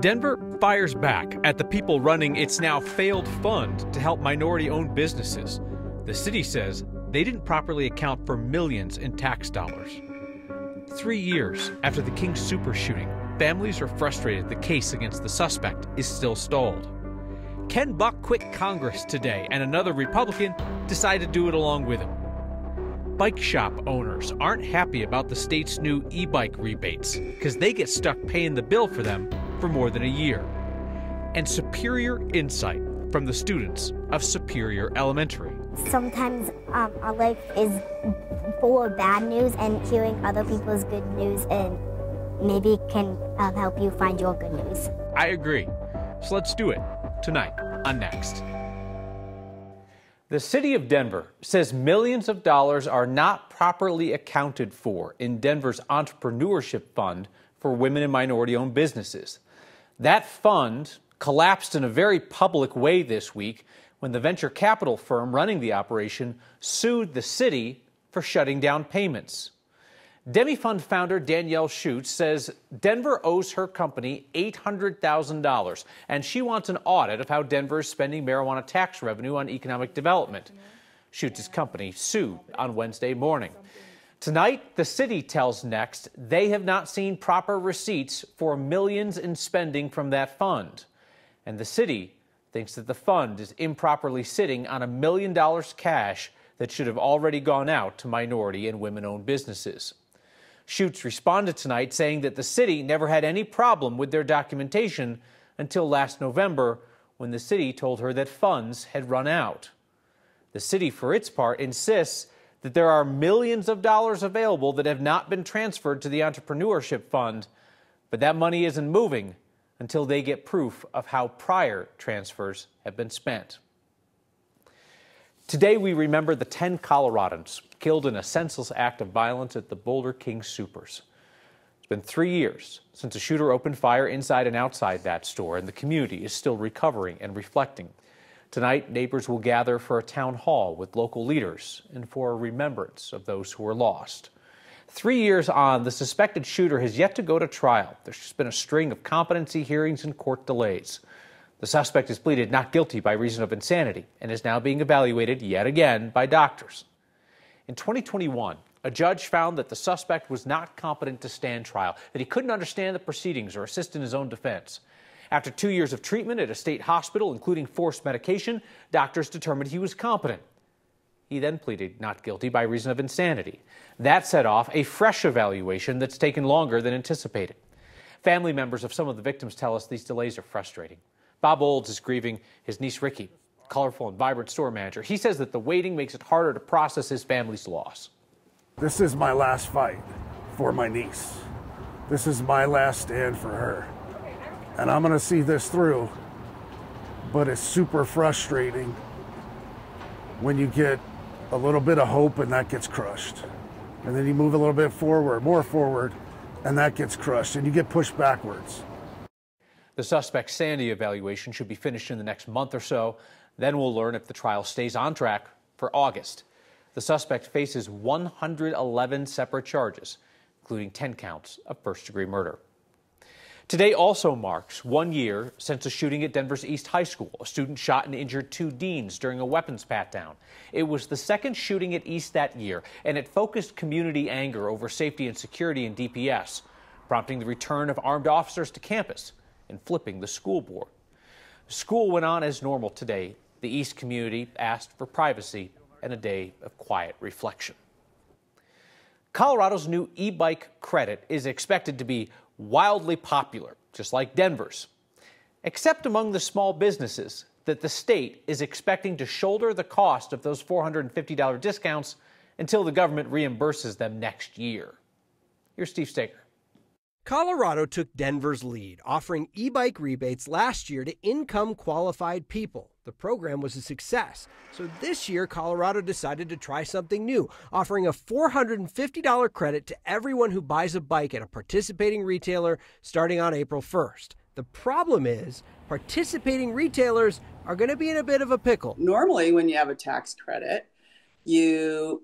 Denver fires back at the people running its now failed fund to help minority owned businesses. The city says they didn't properly account for millions in tax dollars. Three years after the King Super shooting, families are frustrated the case against the suspect is still stalled. Ken Buck quit Congress today, and another Republican decided to do it along with him. Bike shop owners aren't happy about the state's new e bike rebates because they get stuck paying the bill for them for more than a year. And superior insight from the students of Superior Elementary. Sometimes um, our life is full of bad news, and hearing other people's good news and maybe can um, help you find your good news. I agree. So let's do it tonight on Next. The city of Denver says millions of dollars are not properly accounted for in Denver's entrepreneurship fund for women and minority owned businesses. That fund collapsed in a very public way this week when the venture capital firm running the operation sued the city for shutting down payments. Demifund founder Danielle Schutz says Denver owes her company $800,000, and she wants an audit of how Denver is spending marijuana tax revenue on economic development. Schutz's company sued on Wednesday morning. Tonight, the city tells Next they have not seen proper receipts for millions in spending from that fund. And the city thinks that the fund is improperly sitting on a million dollars cash that should have already gone out to minority and women owned businesses. Schutz responded tonight saying that the city never had any problem with their documentation until last November when the city told her that funds had run out. The city, for its part, insists that there are millions of dollars available that have not been transferred to the Entrepreneurship Fund, but that money isn't moving until they get proof of how prior transfers have been spent. Today, we remember the 10 Coloradans killed in a senseless act of violence at the Boulder King Soopers. It's been three years since a shooter opened fire inside and outside that store, and the community is still recovering and reflecting. Tonight, neighbors will gather for a town hall with local leaders and for a remembrance of those who were lost. Three years on, the suspected shooter has yet to go to trial. There's been a string of competency hearings and court delays. The suspect has pleaded not guilty by reason of insanity and is now being evaluated yet again by doctors. In 2021, a judge found that the suspect was not competent to stand trial, that he couldn't understand the proceedings or assist in his own defense. After two years of treatment at a state hospital, including forced medication, doctors determined he was competent. He then pleaded not guilty by reason of insanity. That set off a fresh evaluation that's taken longer than anticipated. Family members of some of the victims tell us these delays are frustrating. Bob Olds is grieving his niece Rikki, colorful and vibrant store manager. He says that the waiting makes it harder to process his family's loss. This is my last fight for my niece. This is my last stand for her. And I'm going to see this through. But it's super frustrating when you get a little bit of hope and that gets crushed. And then you move a little bit forward, more forward, and that gets crushed, and you get pushed backwards. The suspect's sanity evaluation should be finished in the next month or so. Then we'll learn if the trial stays on track for August. The suspect faces 111 separate charges, including 10 counts of first degree murder. Today also marks one year since a shooting at Denver's East High School. A student shot and injured two deans during a weapons pat down. It was the second shooting at East that year, and it focused community anger over safety and security in DPS, prompting the return of armed officers to campus and flipping the school board. School went on as normal today. The East community asked for privacy and a day of quiet reflection. Colorado's new e bike credit is expected to be wildly popular, just like Denver's, except among the small businesses that the state is expecting to shoulder the cost of those $450 discounts until the government reimburses them next year. Here's Steve Staeger. Colorado took Denver's lead, offering e bike rebates last year to income qualified people. The program was a success. So this year, Colorado decided to try something new, offering a $450 credit to everyone who buys a bike at a participating retailer starting on April 1st. The problem is, participating retailers are going to be in a bit of a pickle. Normally, when you have a tax credit, you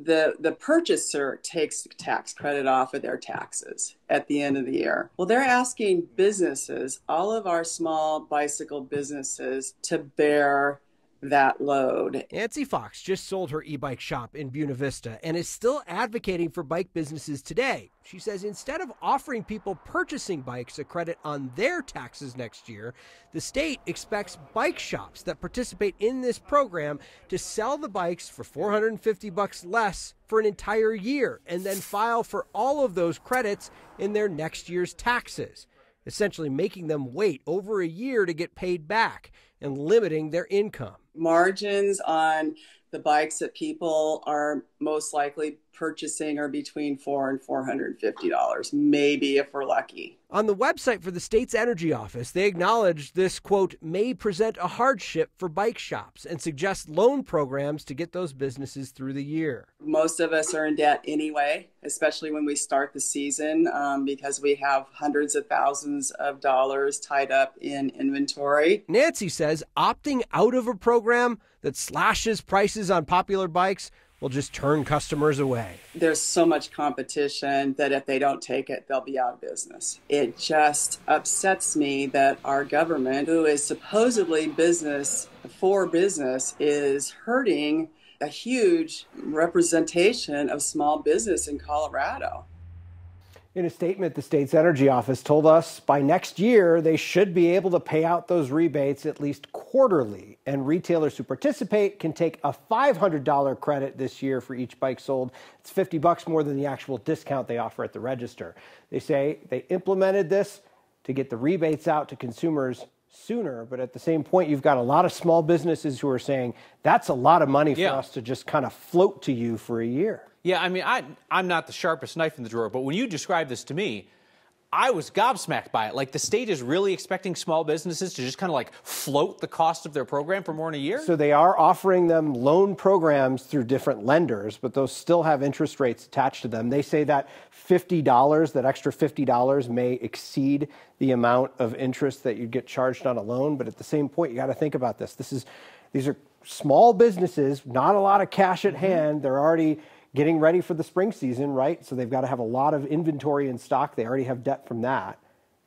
the the purchaser takes tax credit off of their taxes at the end of the year. Well, they're asking businesses, all of our small bicycle businesses, to bear that load. Nancy Fox just sold her e bike shop in Buena Vista and is still advocating for bike businesses today. She says instead of offering people purchasing bikes a credit on their taxes next year, the state expects bike shops that participate in this program to sell the bikes for 450 bucks less for an entire year and then file for all of those credits in their next year's taxes, essentially making them wait over a year to get paid back and limiting their income margins on the bikes that people are most likely purchasing are between four and four hundred and fifty dollars, maybe if we're lucky. On the website for the state's energy office, they acknowledge this quote may present a hardship for bike shops and suggest loan programs to get those businesses through the year. Most of us are in debt anyway, especially when we start the season, um, because we have hundreds of thousands of dollars tied up in inventory. Nancy says opting out of a program that slashes prices on popular bikes will just turn customers away. There's so much competition that if they don't take it, they'll be out of business. It just upsets me that our government, who is supposedly business for business, is hurting a huge representation of small business in Colorado. In a statement, the state's energy office told us by next year they should be able to pay out those rebates at least quarterly. And retailers who participate can take a $500 credit this year for each bike sold. It's 50 bucks more than the actual discount they offer at the register. They say they implemented this to get the rebates out to consumers sooner, but at the same point, you've got a lot of small businesses who are saying that's a lot of money for yeah. us to just kind of float to you for a year. Yeah, I mean, I, I'm not the sharpest knife in the drawer, but when you describe this to me, I was gobsmacked by it. Like the state is really expecting small businesses to just kind of like float the cost of their program for more than a year. So they are offering them loan programs through different lenders, but those still have interest rates attached to them. They say that $50, that extra $50 may exceed the amount of interest that you'd get charged on a loan, but at the same point you got to think about this. This is these are small businesses, not a lot of cash at mm-hmm. hand. They're already getting ready for the spring season, right? So they've got to have a lot of inventory in stock. They already have debt from that.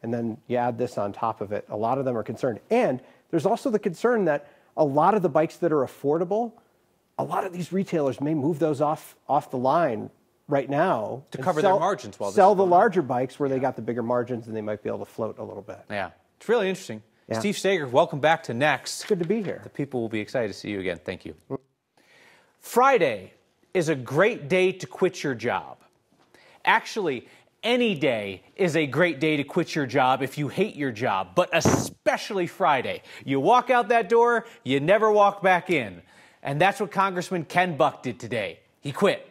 And then you add this on top of it. A lot of them are concerned. And there's also the concern that a lot of the bikes that are affordable, a lot of these retailers may move those off off the line right now to cover sell, their margins while sell the larger bikes where yeah. they got the bigger margins and they might be able to float a little bit. Yeah, it's really interesting. Yeah. Steve Staeger, welcome back to Next. It's good to be here. The people will be excited to see you again. Thank you. Friday, is a great day to quit your job. Actually, any day is a great day to quit your job if you hate your job, but especially Friday. You walk out that door, you never walk back in. And that's what Congressman Ken Buck did today. He quit.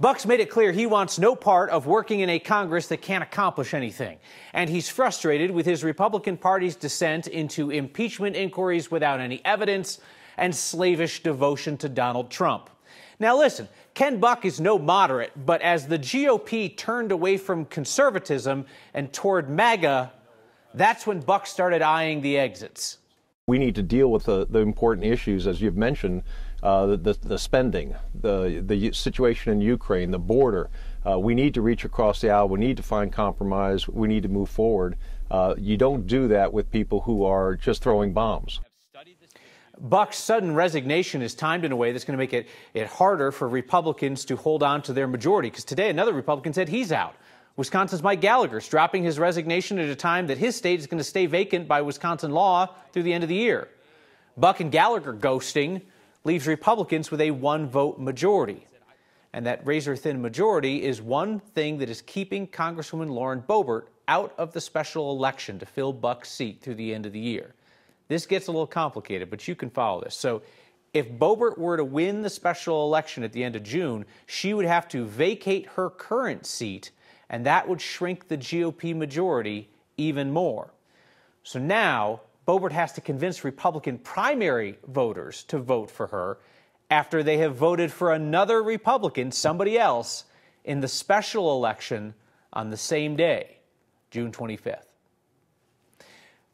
Buck's made it clear he wants no part of working in a Congress that can't accomplish anything. And he's frustrated with his Republican Party's descent into impeachment inquiries without any evidence and slavish devotion to Donald Trump. Now, listen, Ken Buck is no moderate, but as the GOP turned away from conservatism and toward MAGA, that's when Buck started eyeing the exits. We need to deal with the, the important issues, as you've mentioned, uh, the, the spending, the, the situation in Ukraine, the border. Uh, we need to reach across the aisle. We need to find compromise. We need to move forward. Uh, you don't do that with people who are just throwing bombs. Buck's sudden resignation is timed in a way that's going to make it, it harder for Republicans to hold on to their majority. Because today, another Republican said he's out. Wisconsin's Mike Gallagher is dropping his resignation at a time that his state is going to stay vacant by Wisconsin law through the end of the year. Buck and Gallagher ghosting leaves Republicans with a one vote majority. And that razor thin majority is one thing that is keeping Congresswoman Lauren Boebert out of the special election to fill Buck's seat through the end of the year. This gets a little complicated, but you can follow this. So, if Boebert were to win the special election at the end of June, she would have to vacate her current seat, and that would shrink the GOP majority even more. So now, Boebert has to convince Republican primary voters to vote for her after they have voted for another Republican, somebody else, in the special election on the same day, June 25th.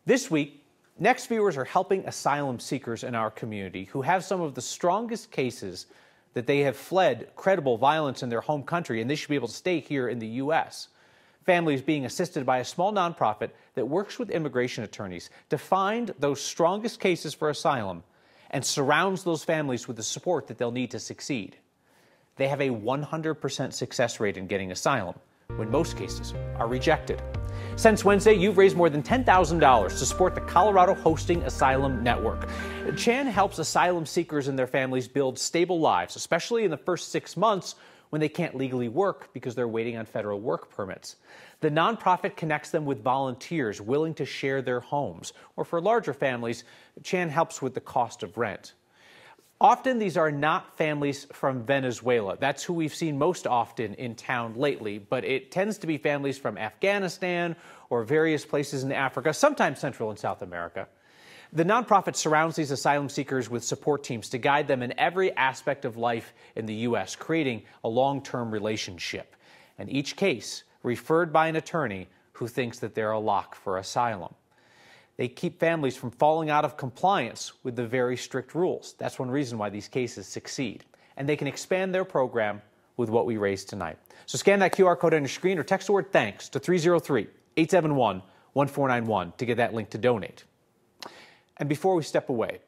This week, Next viewers are helping asylum seekers in our community who have some of the strongest cases that they have fled credible violence in their home country and they should be able to stay here in the U.S. Families being assisted by a small nonprofit that works with immigration attorneys to find those strongest cases for asylum and surrounds those families with the support that they'll need to succeed. They have a 100% success rate in getting asylum, when most cases are rejected. Since Wednesday, you've raised more than $10,000 to support the Colorado Hosting Asylum Network. Chan helps asylum seekers and their families build stable lives, especially in the first six months when they can't legally work because they're waiting on federal work permits. The nonprofit connects them with volunteers willing to share their homes, or for larger families, Chan helps with the cost of rent. Often these are not families from Venezuela. That's who we've seen most often in town lately, but it tends to be families from Afghanistan or various places in Africa, sometimes Central and South America. The nonprofit surrounds these asylum seekers with support teams to guide them in every aspect of life in the U.S., creating a long term relationship. And each case referred by an attorney who thinks that they're a lock for asylum. They keep families from falling out of compliance with the very strict rules. That's one reason why these cases succeed. And they can expand their program with what we raised tonight. So scan that QR code on your screen or text the word thanks to 303 871 1491 to get that link to donate. And before we step away,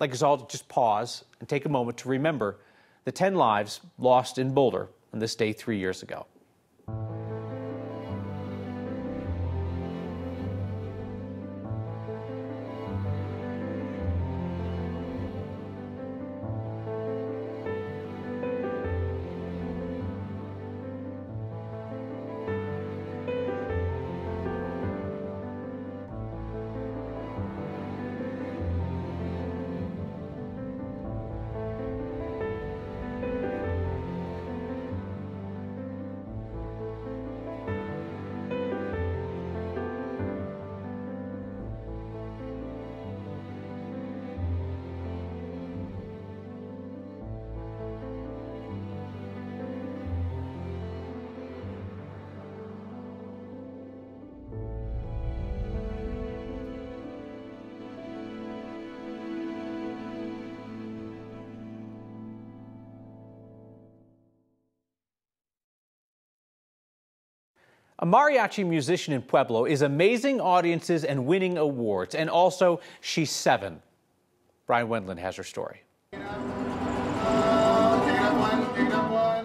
like us all just pause and take a moment to remember the 10 lives lost in Boulder on this day three years ago. A mariachi musician in Pueblo is amazing audiences and winning awards. And also, she's seven. Brian Wendland has her story.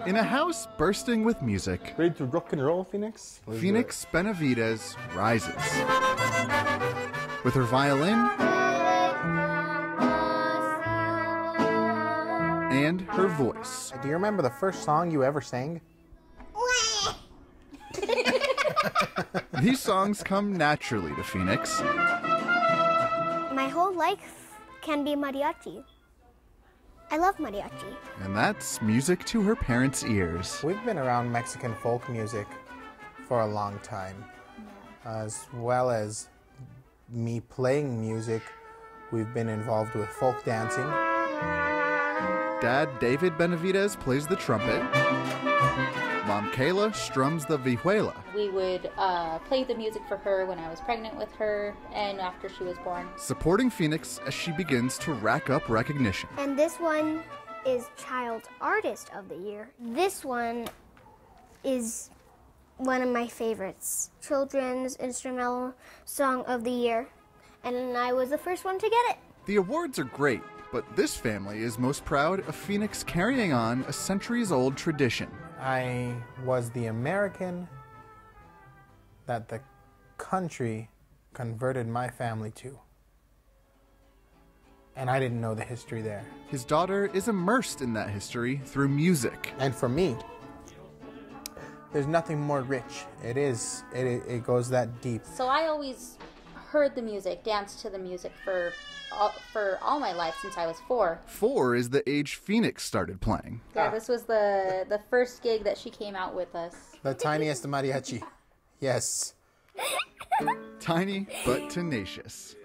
In a house bursting with music, ready to rock and roll, Phoenix? Let's Phoenix Benavides rises. With her violin and her voice. Do you remember the first song you ever sang? These songs come naturally to Phoenix. My whole life can be mariachi. I love mariachi. And that's music to her parents' ears. We've been around Mexican folk music for a long time. As well as me playing music, we've been involved with folk dancing. Dad David Benavides plays the trumpet. Mom Kayla strums the vihuela. We would uh, play the music for her when I was pregnant with her and after she was born. Supporting Phoenix as she begins to rack up recognition. And this one is Child Artist of the Year. This one is one of my favorites Children's Instrumental Song of the Year. And I was the first one to get it. The awards are great, but this family is most proud of Phoenix carrying on a centuries old tradition. I was the American that the country converted my family to. And I didn't know the history there. His daughter is immersed in that history through music. And for me, there's nothing more rich. It is, it, it goes that deep. So I always heard the music, danced to the music for all, for all my life since I was four. Four is the age Phoenix started playing. Yeah, ah. this was the the first gig that she came out with us. The tiniest mariachi. Yes. Tiny but tenacious.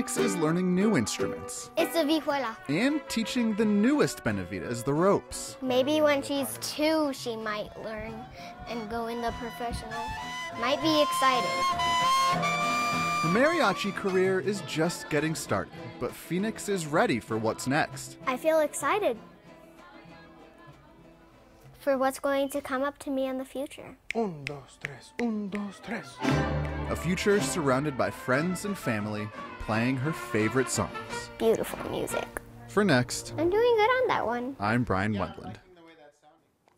Phoenix is learning new instruments. It's a vihuela. And teaching the newest Benavides the ropes. Maybe when she's two, she might learn and go in the professional. Might be exciting. Her mariachi career is just getting started, but Phoenix is ready for what's next. I feel excited for what's going to come up to me in the future. Un, dos, tres. Un, dos, tres. A future surrounded by friends and family playing her favorite songs. Beautiful music. For next, I'm doing good on that one. I'm Brian Wendland.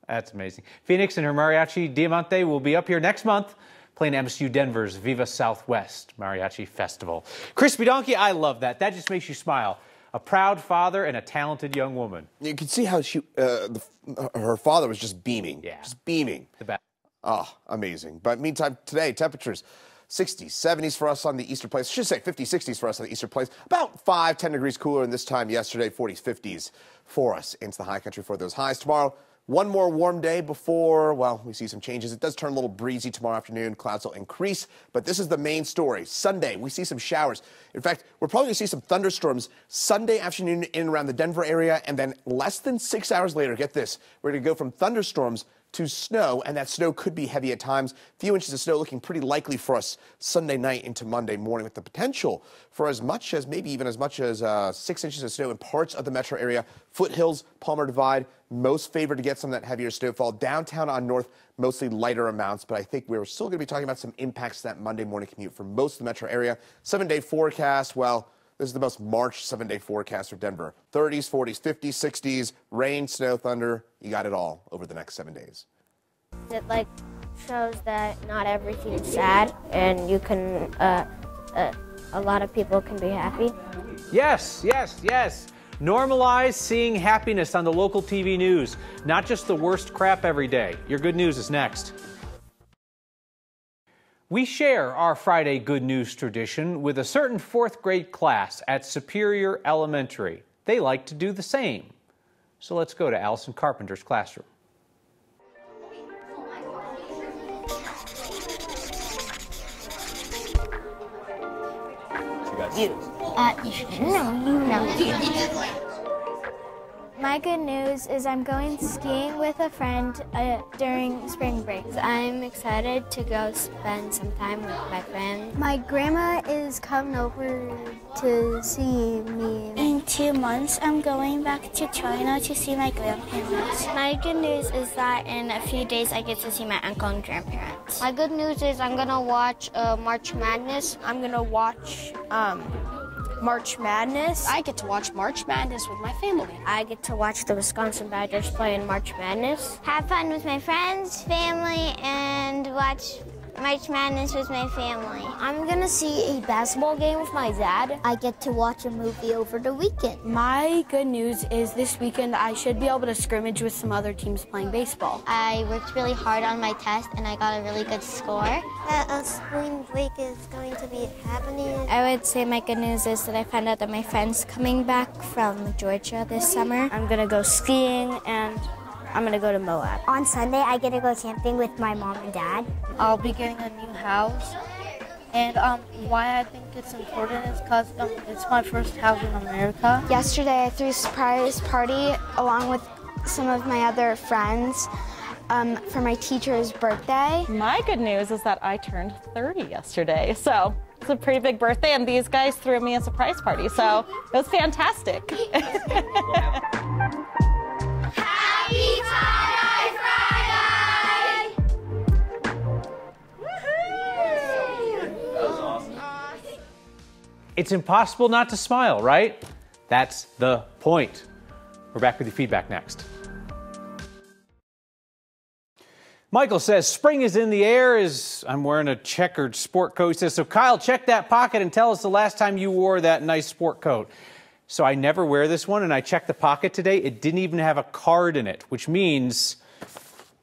That's amazing. Phoenix and her mariachi Diamante will be up here next month playing MSU Denver's Viva Southwest Mariachi Festival. Crispy Donkey, I love that. That just makes you smile. A proud father and a talented young woman. You can see how she, uh, the, her father was just beaming. Yeah. Just beaming. The best. Oh, amazing. But meantime, today, temperatures 60s, 70s for us on the eastern plains. I should say 50s, 60s for us on the eastern plains. About 5, 10 degrees cooler than this time yesterday, 40s, 50s for us into the high country for those highs. Tomorrow, one more warm day before, well, we see some changes. It does turn a little breezy tomorrow afternoon. Clouds will increase, but this is the main story. Sunday, we see some showers. In fact, we're probably going to see some thunderstorms Sunday afternoon in and around the Denver area, and then less than six hours later, get this, we're going to go from thunderstorms to snow, and that snow could be heavy at times. A few inches of snow looking pretty likely for us Sunday night into Monday morning, with the potential for as much as maybe even as much as uh, six inches of snow in parts of the metro area. Foothills, Palmer Divide, most favored to get some of that heavier snowfall. Downtown on north, mostly lighter amounts, but I think we're still going to be talking about some impacts that Monday morning commute for most of the metro area. Seven day forecast, well, this is the most March seven day forecast for Denver 30s, 40s, 50s, 60s, rain, snow, thunder. You got it all over the next seven days. It like shows that not everything is sad, and you can. Uh, uh, a lot of people can be happy. Yes, yes, yes. Normalize seeing happiness on the local TV news, not just the worst crap every day. Your good news is next. We share our Friday good news tradition with a certain fourth grade class at Superior Elementary. They like to do the same. So let's go to Allison Carpenter's classroom. You. Uh, you should no, you know. My good news is I'm going skiing with a friend uh, during spring break. I'm excited to go spend some time with my friends. My grandma is coming over to see me. In two months, I'm going back to China to see my grandparents. My good news is that in a few days I get to see my uncle and grandparents. My good news is I'm gonna watch uh, March Madness. I'm gonna watch um, March Madness. I get to watch March Madness with my family. I get to watch the Wisconsin Badgers play in March Madness. Have fun with my friends, family, and watch March Madness with my family. I'm gonna see a basketball game with my dad. I get to watch a movie over the weekend. My good news is this weekend I should be able to scrimmage with some other teams playing baseball. I worked really hard on my test and I got a really good score. That a spring break is going to be happening. I would say my good news is that I found out that my friend's coming back from Georgia this summer. I'm gonna go skiing and I'm gonna go to Moab. On Sunday, I get to go camping with my mom and dad. I'll be getting a new house. And um, why I think it's important is because um, it's my first house in America. Yesterday, I threw a surprise party along with some of my other friends um, for my teacher's birthday. My good news is that I turned 30 yesterday. So it's a pretty big birthday, and these guys threw me a surprise party. So it was fantastic. It's impossible not to smile, right? That's the point. We're back with your feedback next. Michael says spring is in the air as I'm wearing a checkered sport coat. He says, so Kyle, check that pocket and tell us the last time you wore that nice sport coat. So I never wear this one and I checked the pocket today. It didn't even have a card in it, which means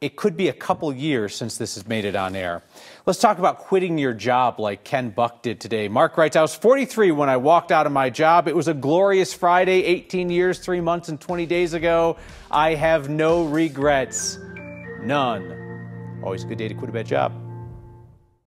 it could be a couple years since this has made it on air. Let's talk about quitting your job like Ken Buck did today. Mark writes, I was 43 when I walked out of my job. It was a glorious Friday, 18 years, 3 months, and 20 days ago. I have no regrets. None. Always a good day to quit a bad job.